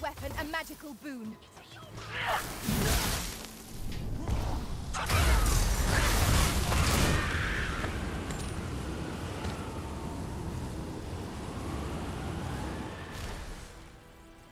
weapon a magical boon.